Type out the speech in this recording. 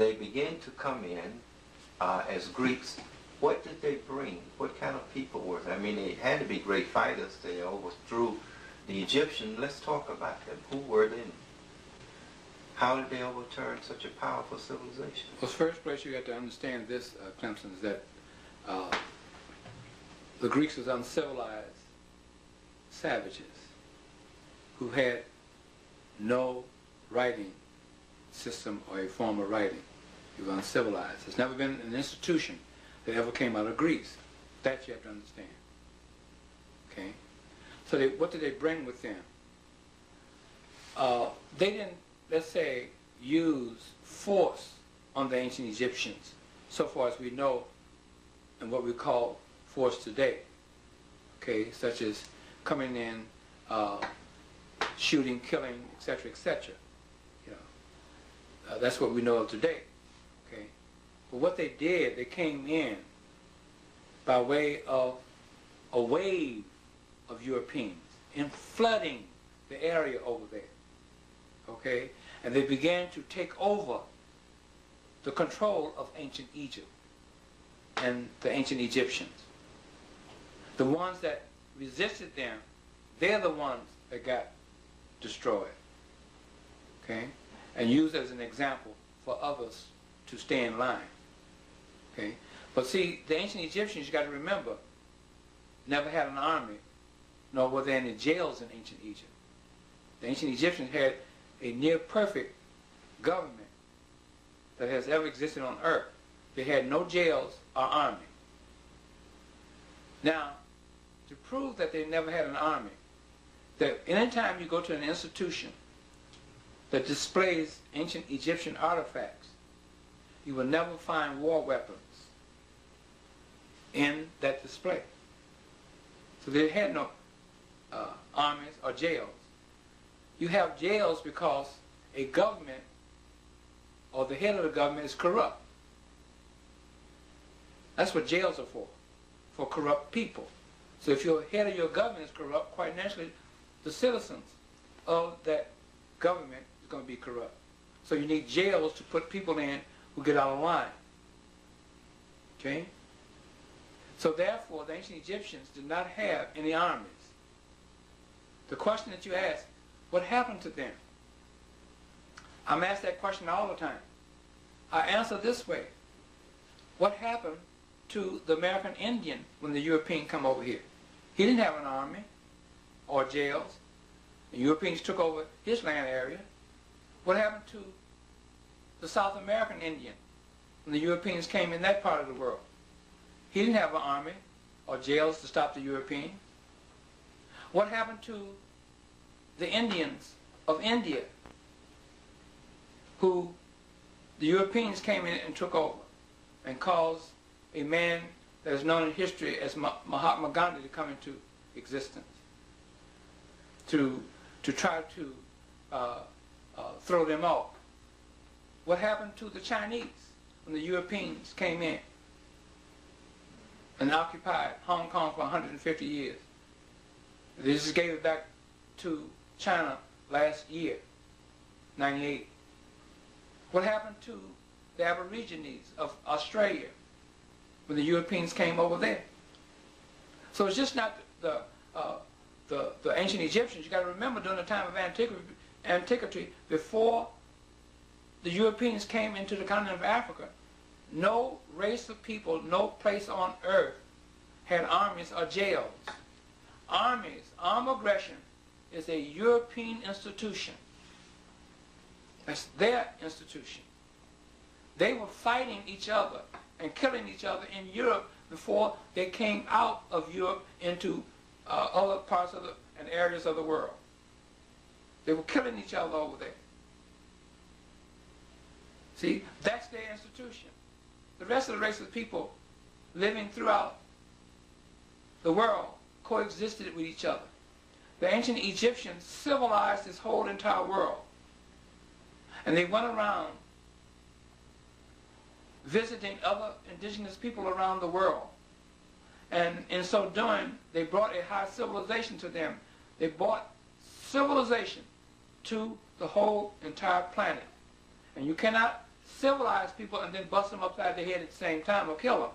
they began to come in uh, as Greeks. What did they bring? What kind of people were they? I mean, they had to be great fighters. They overthrew the Egyptians. Let's talk about them. Who were they? How did they overturn such a powerful civilization? Well, first place you have to understand this, uh, Clemson, is that uh, the Greeks was uncivilized savages who had no writing system or a form of writing. He was uncivilized. There's never been an institution that ever came out of Greece. That you have to understand. Okay? So they, what did they bring with them? Uh, they didn't, let's say, use force on the ancient Egyptians, so far as we know, and what we call force today. Okay, such as coming in, uh, shooting, killing, etc., etc. Uh, that's what we know of today. Okay, but what they did, they came in by way of a wave of Europeans in flooding the area over there. Okay, and they began to take over the control of ancient Egypt and the ancient Egyptians. The ones that resisted them, they're the ones that got destroyed. Okay? And used as an example for others to stay in line. Okay? But see, the ancient Egyptians, you got to remember, never had an army, nor were there any jails in ancient Egypt. The ancient Egyptians had a near perfect government that has ever existed on earth. They had no jails or army. Now, to prove that they never had an army, that anytime you go to an institution that displays ancient Egyptian artifacts, you will never find war weapons in that display. So they had no uh, armies or jails. You have jails because a government or the head of the government is corrupt. That's what jails are for, for corrupt people. So if your head of your government is corrupt, quite naturally, the citizens of that government going to be corrupt. So you need jails to put people in who get out of line. Okay? So therefore, the ancient Egyptians did not have any armies. The question that you ask, what happened to them? I'm asked that question all the time. I answer this way. What happened to the American Indian when the European come over here? He didn't have an army or jails. The Europeans took over his land area. What happened to the South American Indian when the Europeans came in that part of the world? He didn't have an army or jails to stop the Europeans. What happened to the Indians of India who the Europeans came in and took over and caused a man that is known in history as Mahatma Gandhi to come into existence, to, to try to uh, uh, throw them off. What happened to the Chinese when the Europeans came in and occupied Hong Kong for 150 years? They just gave it back to China last year, 98. What happened to the Aborigines of Australia when the Europeans came over there? So it's just not the, uh, the, the ancient Egyptians. You've got to remember during the time of antiquity, antiquity, before the Europeans came into the continent of Africa, no race of people, no place on earth had armies or jails. Armies, armed aggression, is a European institution. That's their institution. They were fighting each other and killing each other in Europe before they came out of Europe into uh, other parts of the and areas of the world. They were killing each other over there. See, that's their institution. The rest of the race of people living throughout the world coexisted with each other. The ancient Egyptians civilized this whole entire world. And they went around visiting other indigenous people around the world. And in so doing, they brought a high civilization to them. They brought civilization to the whole entire planet. And you cannot civilize people and then bust them upside the head at the same time or kill them.